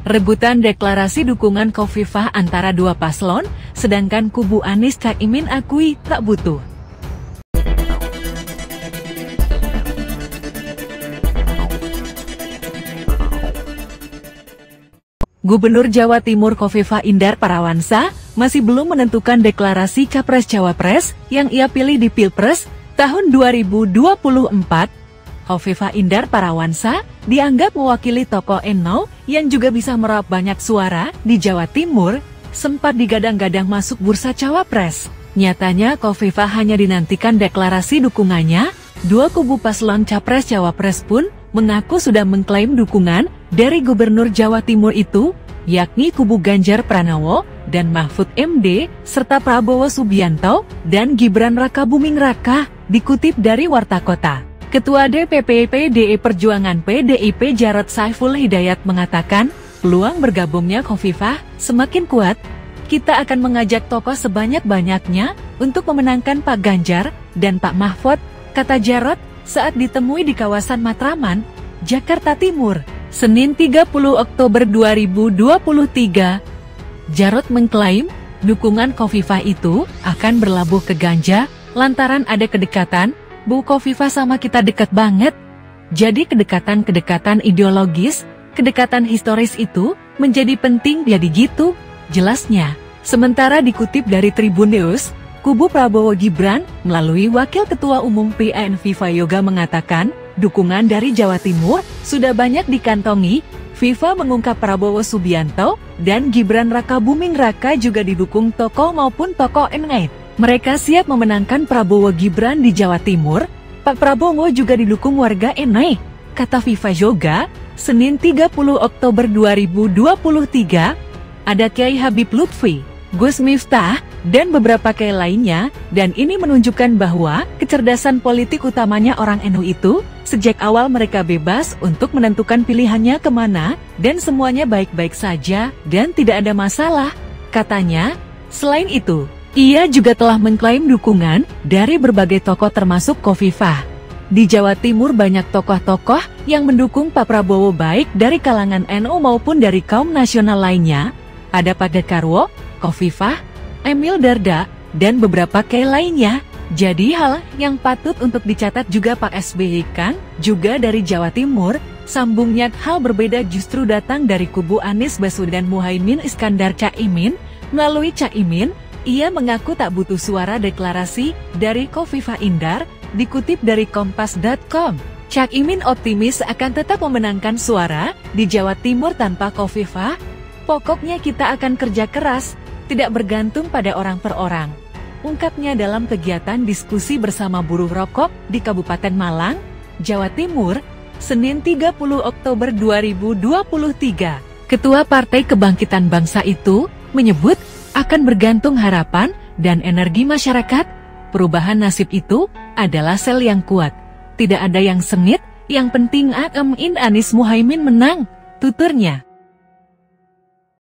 Rebutan deklarasi dukungan Kofifah antara dua paslon, sedangkan kubu Anies Caimin akui tak butuh. Gubernur Jawa Timur Kofifah Indar Parawansa masih belum menentukan deklarasi Capres-Cawapres yang ia pilih di Pilpres tahun 2024 Hovifa Indar Parawansa dianggap mewakili tokoh NO yang juga bisa meraup banyak suara di Jawa Timur, sempat digadang-gadang masuk bursa cawapres. Nyatanya Kofifa hanya dinantikan deklarasi dukungannya, dua kubu paslon capres-cawapres pun mengaku sudah mengklaim dukungan dari Gubernur Jawa Timur itu, yakni kubu Ganjar Pranowo dan Mahfud MD, serta Prabowo Subianto dan Gibran Raka Buming Raka, dikutip dari Warta Kota. Ketua DPP PDI Perjuangan PDIP Jarod Saiful Hidayat mengatakan, peluang bergabungnya Khofifah semakin kuat. Kita akan mengajak tokoh sebanyak-banyaknya untuk memenangkan Pak Ganjar dan Pak Mahfud, kata Jarod saat ditemui di kawasan Matraman, Jakarta Timur, Senin 30 Oktober 2023. Jarod mengklaim, dukungan Khofifah itu akan berlabuh ke Ganjar lantaran ada kedekatan Bu Kofifa sama kita dekat banget. Jadi kedekatan-kedekatan ideologis, kedekatan historis itu menjadi penting jadi gitu, jelasnya. Sementara dikutip dari Tribun News, kubu Prabowo Gibran melalui Wakil Ketua Umum Viva Yoga mengatakan, dukungan dari Jawa Timur sudah banyak dikantongi, Viva mengungkap Prabowo Subianto dan Gibran Raka Buming Raka juga didukung tokoh maupun tokoh NGAIT. Mereka siap memenangkan Prabowo Gibran di Jawa Timur. Pak Prabowo juga didukung warga Enai, kata Viva Yoga, Senin 30 Oktober 2023. Ada Kiai Habib Lutfi, Gus Miftah, dan beberapa kiai lainnya, dan ini menunjukkan bahwa kecerdasan politik utamanya orang NU itu, sejak awal mereka bebas untuk menentukan pilihannya ke mana, dan semuanya baik-baik saja, dan tidak ada masalah, katanya. Selain itu, ia juga telah mengklaim dukungan dari berbagai tokoh termasuk Kofifah. Di Jawa Timur banyak tokoh-tokoh yang mendukung Pak Prabowo baik dari kalangan NU maupun dari kaum nasional lainnya. Ada Pak Dekarwo, Kofifah, Emil Darda, dan beberapa kei lainnya. Jadi hal yang patut untuk dicatat juga Pak SBY kan, juga dari Jawa Timur, sambungnya hal berbeda justru datang dari kubu Anies Baswedan Muhaimin Iskandar Caimin, melalui Caimin, ia mengaku tak butuh suara deklarasi dari Kofifa Indar, dikutip dari Kompas.com. Cak Imin optimis akan tetap memenangkan suara di Jawa Timur tanpa Kofifa. Pokoknya kita akan kerja keras, tidak bergantung pada orang per orang. Ungkapnya dalam kegiatan diskusi bersama buruh rokok di Kabupaten Malang, Jawa Timur, Senin 30 Oktober 2023. Ketua Partai Kebangkitan Bangsa itu menyebut akan bergantung harapan dan energi masyarakat. Perubahan nasib itu adalah sel yang kuat. Tidak ada yang sengit, yang penting Akem In Anis Muhaimin menang, tuturnya.